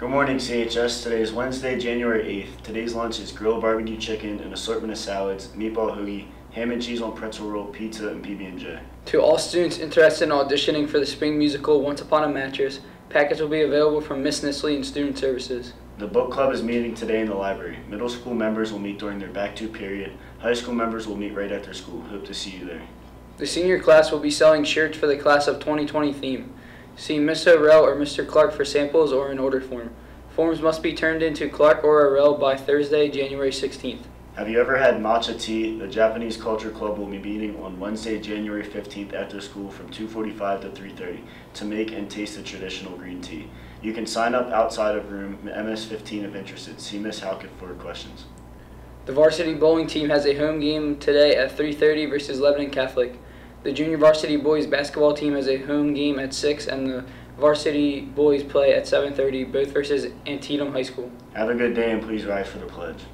Good morning, CHS. Today is Wednesday, January 8th. Today's lunch is grilled barbecue chicken, an assortment of salads, meatball hoagie, ham and cheese on pretzel roll, pizza, and PB&J. To all students interested in auditioning for the spring musical Once Upon a Mattress, packets will be available from Miss Nisley and Student Services. The book club is meeting today in the library. Middle school members will meet during their back to period. High school members will meet right after school. Hope to see you there. The senior class will be selling shirts for the class of 2020 theme. See Miss O'Rell or Mr. Clark for samples or an order form. Forms must be turned into Clark or O'Rell by Thursday, January 16th. Have you ever had matcha tea? The Japanese Culture Club will be meeting on Wednesday, January 15th after school from 2:45 to 3:30 to make and taste the traditional green tea. You can sign up outside of room MS15 if interested. See Miss Halkett for questions. The varsity bowling team has a home game today at 3:30 versus Lebanon Catholic. The junior varsity boys basketball team has a home game at 6 and the varsity boys play at 7:30 both versus Antietam High School. Have a good day and please rise for the pledge.